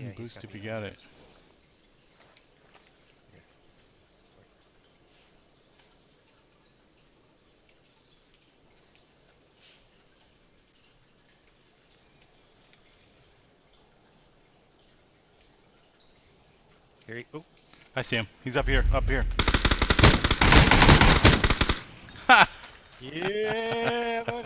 Yeah, Boost if you got it. Here he, oh, I see him. He's up here. Up here. Yeah.